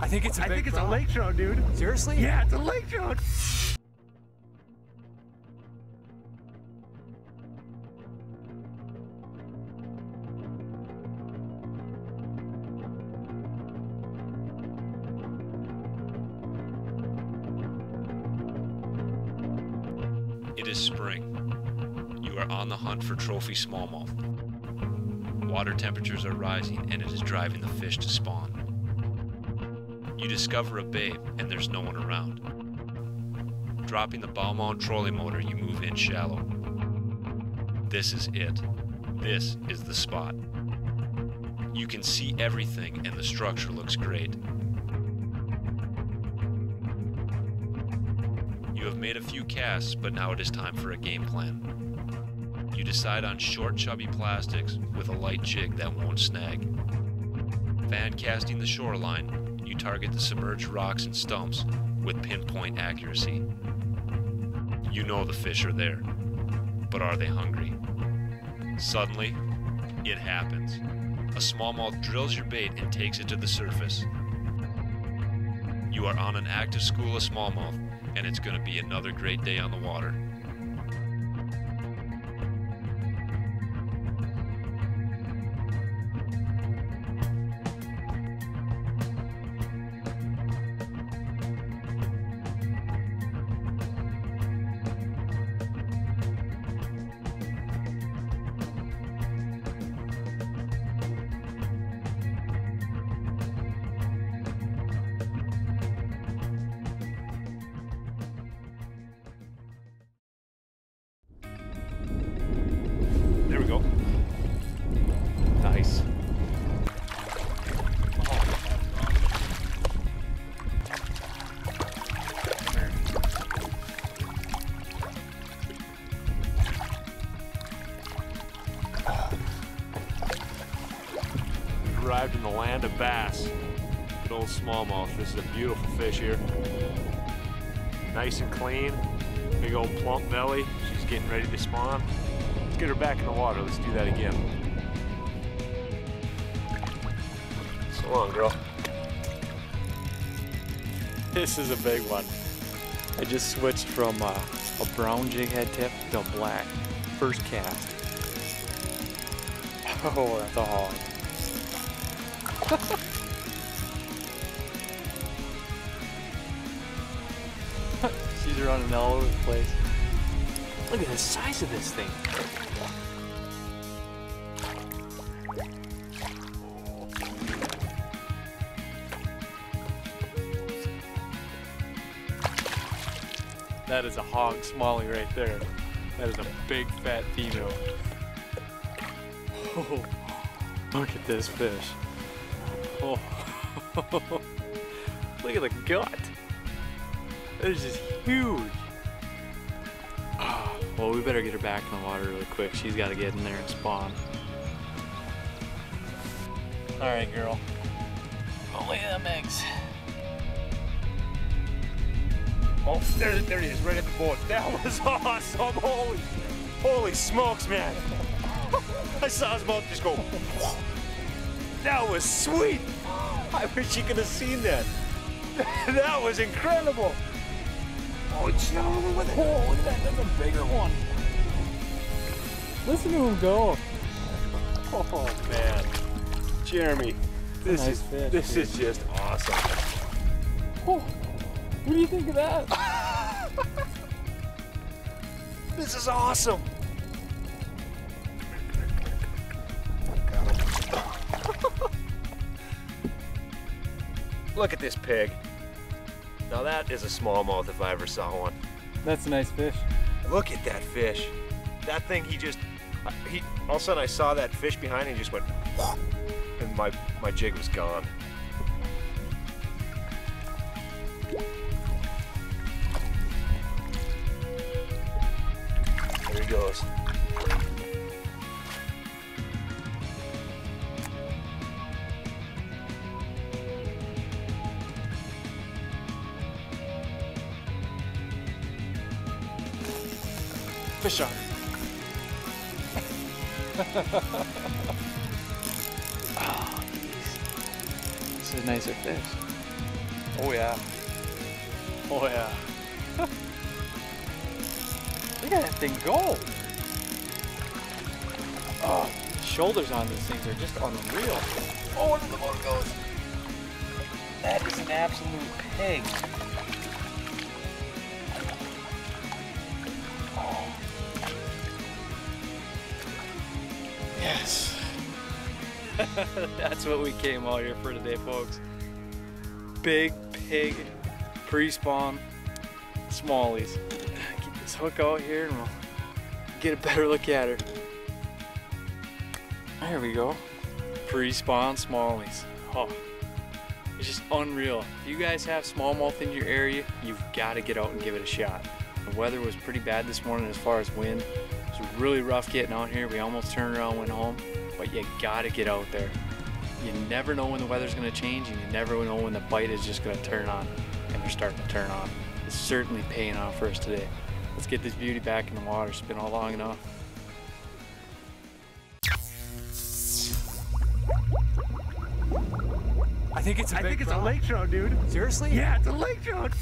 I think it's a I big think it's a lake trout, dude. Seriously? Yeah, it's a lake trout. It is spring. You are on the hunt for trophy smallmouth. Water temperatures are rising and it is driving the fish to spawn. You discover a babe and there's no one around. Dropping the bow mount trolling motor, you move in shallow. This is it. This is the spot. You can see everything and the structure looks great. You have made a few casts, but now it is time for a game plan. You decide on short, chubby plastics with a light jig that won't snag. Fan casting the shoreline, you target the submerged rocks and stumps with pinpoint accuracy. You know the fish are there, but are they hungry? Suddenly, it happens. A smallmouth drills your bait and takes it to the surface. You are on an active school of smallmouth, and it's going to be another great day on the water. Arrived in the land of bass. Good old smallmouth. This is a beautiful fish here. Nice and clean. Big old plump belly. She's getting ready to spawn. Let's get her back in the water. Let's do that again. So long, girl. This is a big one. I just switched from uh, a brown jig head tip to black. First cast. Oh, that's a hog. She's running all over the place. Look at the size of this thing. That is a hog smallie right there. That is a big fat female. Oh, look at this fish. Oh, look at the gut. This is huge. Ah, well, we better get her back in the water really quick. She's got to get in there and spawn. All right, girl. Oh, look at them eggs. Oh, there, there it is, right at the board. That was awesome. Holy, holy smokes, man. I saw his mouth just go. That was sweet. I wish you could have seen that. That was incredible. Oh, it's over with it. Oh, look at that. That's a bigger one. Listen to him go. Oh man, Jeremy, this nice is fish, this dude. is just awesome. Oh, what do you think of that? This is awesome. Look at this pig. Now that is a smallmouth if I ever saw one. That's a nice fish. Look at that fish. That thing, he just, he, all of a sudden I saw that fish behind and he just went, and my, my jig was gone. There he goes. Fish on. oh, geez. This is a nicer fish. Oh yeah. Oh yeah. Look at that thing go. Oh, shoulders on these things are just unreal. Oh, where the motor goes. That is an absolute pig. Yes. That's what we came all here for today, folks. Big pig pre-spawn smallies. Get this hook out here and we'll get a better look at her. There we go. Pre-spawn smallies. Oh, it's just unreal. If you guys have smallmouth in your area, you've got to get out and give it a shot. The weather was pretty bad this morning as far as wind. It was really rough getting out here. We almost turned around and went home, but you got to get out there. You never know when the weather's going to change, and you never know when the bite is just going to turn on, and they're starting to turn on. It's certainly paying off for us today. Let's get this beauty back in the water. It's been all long enough. I think it's a I think it's a lake trout, dude. Seriously? Yeah, it's a lake trout.